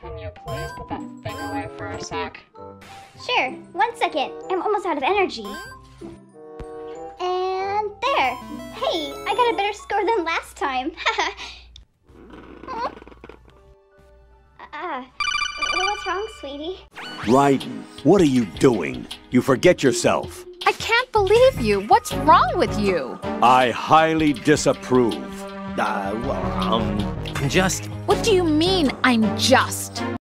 Can you please put that thing away for a sec? Sure, one second. I'm almost out of energy. And there. Hey, I got a better score than last time. Ah, what's wrong, sweetie? Raiden, what are you doing? You forget yourself. I can't believe you. What's wrong with you? I highly disapprove. Uh, well, um, I'm just. What do you mean, I'm just?